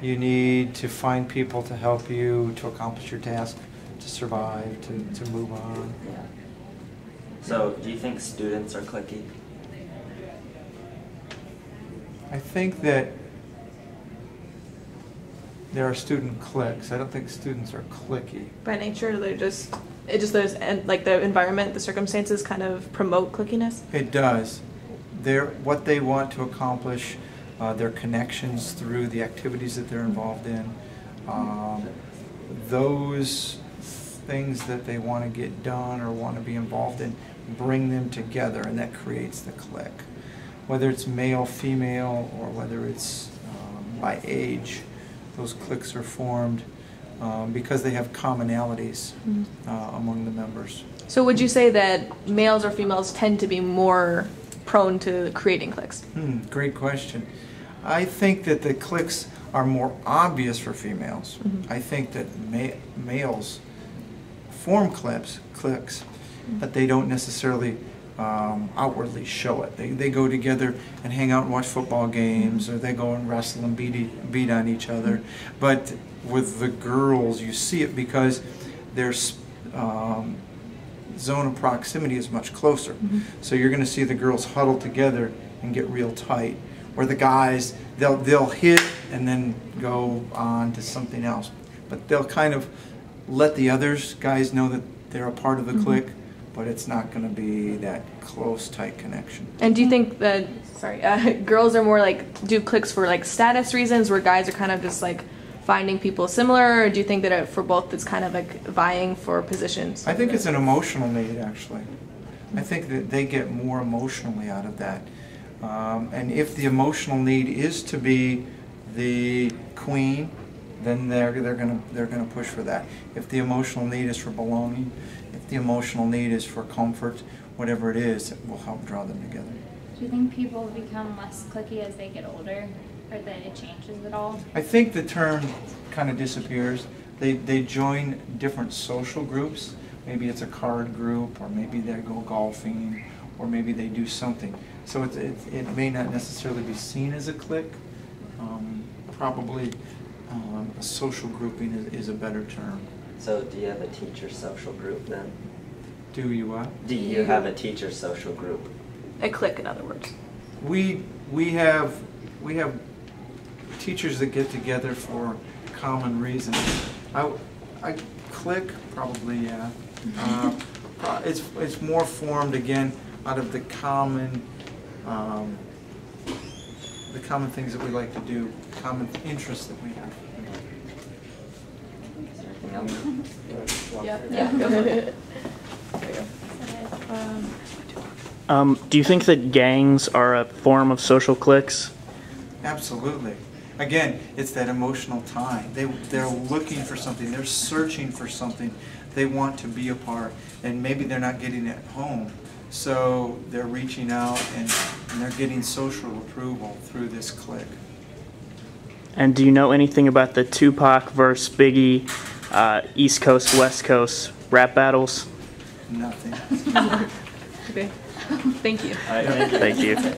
You need to find people to help you to accomplish your task, to survive, to, to move on. Yeah. So, do you think students are cliquey? I think that there are student cliques. I don't think students are cliquey. By nature, they're just it just those and like the environment, the circumstances kind of promote clickiness. It does. They're, what they want to accomplish, uh, their connections through the activities that they're involved in, um, those things that they want to get done or want to be involved in, bring them together, and that creates the clique. Whether it's male, female, or whether it's um, by age, those cliques are formed um, because they have commonalities Mhm. uh, among the members. So would you say that males or females tend to be more prone to creating cliques? Hmm, great question. I think that the cliques are more obvious for females. Mhm. I think that ma- males form clips, cliques, but they don't necessarily um, outwardly show it. They, they go together and hang out and watch football games, or they go and wrestle and beat, beat on each other. But with the girls, you see it because their s- um, zone of proximity is much closer. Mhm. So you're going to see the girls huddle together and get real tight. Where the guys, they'll they'll hit and then go on to something else. But they'll kind of let the others guys know that they're a part of the Mhm. clique, but it's not going to be that close, tight connection. And do you think that sorry, uh, girls are more like do cliques for like status reasons, where guys are kind of just like finding people similar, or do you think that it, for both it's kind of like vying for positions? I think it's an emotional need, actually. I think that they get more emotionally out of that. Um, and if the emotional need is to be the queen, then they're, they're gonna, they're gonna push for that. If the emotional need is for belonging, if the emotional need is for comfort, whatever it is, it will help draw them together. Do you think people become less cliquey as they get older, or that it changes at all? I think the term kind of disappears. They, they join different social groups. Maybe it's a card group, or maybe they go golfing, or maybe they do something. So it, it, it may not necessarily be seen as a clique. Um, probably um, a social grouping is, is a better term. So, do you have a teacher social group then? Do you what? Do you have a teacher social group? A clique, in other words. We, we have, we have teachers that get together for common reasons. I, I click, probably, yeah. Uh, It's, it's more formed, again, out of the common, um, the common things that we like to do, common interests that we have. Is there anything else? Yeah. Yeah. Go ahead. There you go. So Um, Um, do you think that gangs are a form of social cliques? Absolutely. Again, it's that emotional tie. They, they're looking for something, they're searching for something, they want to be a part, and maybe they're not getting it at home. So they're reaching out and, and they're getting social approval through this clique. And do you know anything about the Tupac versus Biggie uh, East Coast West Coast rap battles? Nothing. okay. Thank you. All right, thank you. Thank you.